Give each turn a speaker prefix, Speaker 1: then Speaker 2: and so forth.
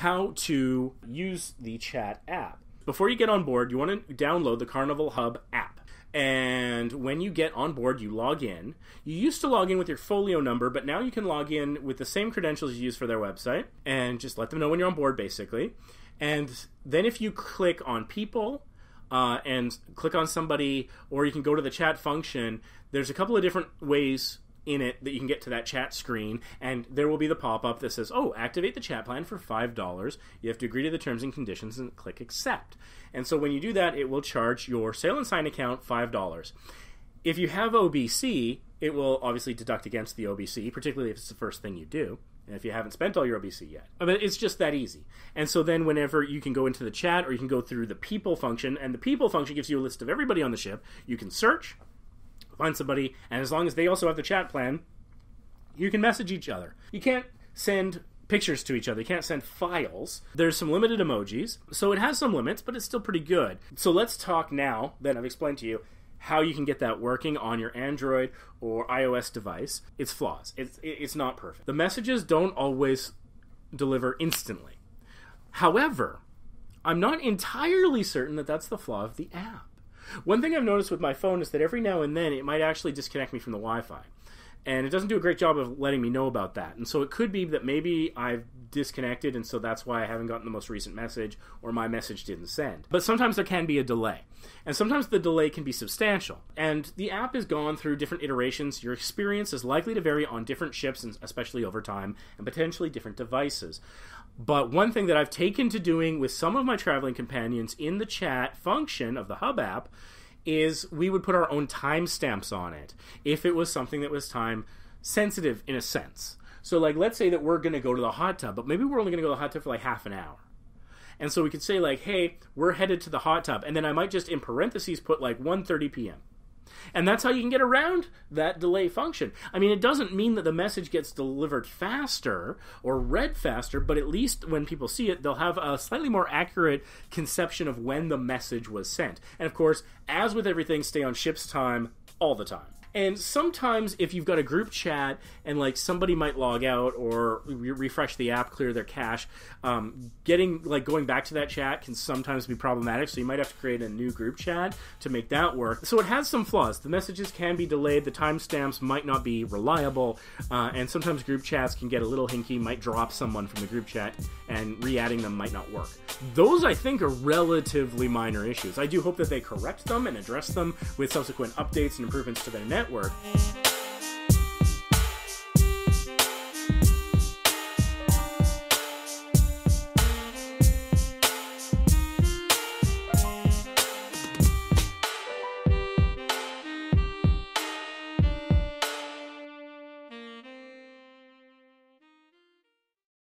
Speaker 1: how to use the chat app. Before you get on board, you want to download the Carnival Hub app. And when you get on board, you log in. You used to log in with your folio number, but now you can log in with the same credentials you use for their website and just let them know when you're on board, basically. And then if you click on people uh, and click on somebody, or you can go to the chat function, there's a couple of different ways in it that you can get to that chat screen, and there will be the pop up that says, Oh, activate the chat plan for $5. You have to agree to the terms and conditions and click accept. And so when you do that, it will charge your Sail and Sign account $5. If you have OBC, it will obviously deduct against the OBC, particularly if it's the first thing you do. And if you haven't spent all your OBC yet. But it's just that easy. And so then whenever you can go into the chat or you can go through the people function, and the people function gives you a list of everybody on the ship, you can search, find somebody, and as long as they also have the chat plan, you can message each other. You can't send pictures to each other. You can't send files. There's some limited emojis, so it has some limits, but it's still pretty good. So let's talk now that I've explained to you how you can get that working on your Android or iOS device. It's flaws. It's it's not perfect. The messages don't always deliver instantly. However, I'm not entirely certain that that's the flaw of the app. One thing I've noticed with my phone is that every now and then it might actually disconnect me from the Wi-Fi and it doesn't do a great job of letting me know about that. And so it could be that maybe I've disconnected, and so that's why I haven't gotten the most recent message, or my message didn't send. But sometimes there can be a delay, and sometimes the delay can be substantial. And the app has gone through different iterations. Your experience is likely to vary on different ships, and especially over time, and potentially different devices. But one thing that I've taken to doing with some of my traveling companions in the chat function of the Hub app is we would put our own timestamps on it if it was something that was time sensitive in a sense. So, like, let's say that we're going to go to the hot tub, but maybe we're only going to go to the hot tub for like half an hour. And so we could say like, "Hey, we're headed to the hot tub," and then I might just in parentheses put like 1:30 p.m. And that's how you can get around that delay function. I mean, it doesn't mean that the message gets delivered faster or read faster, but at least when people see it, they'll have a slightly more accurate conception of when the message was sent. And of course, as with everything, stay on ship's time all the time. And sometimes, if you've got a group chat and like somebody might log out or re- refresh the app, clear their cache, um, getting like going back to that chat can sometimes be problematic. So you might have to create a new group chat to make that work. So it has some flaws. The messages can be delayed. The timestamps might not be reliable, uh, and sometimes group chats can get a little hinky. Might drop someone from the group chat, and re-adding them might not work. Those I think are relatively minor issues. I do hope that they correct them and address them with subsequent updates and improvements to their network network.